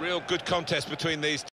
real good contest between these.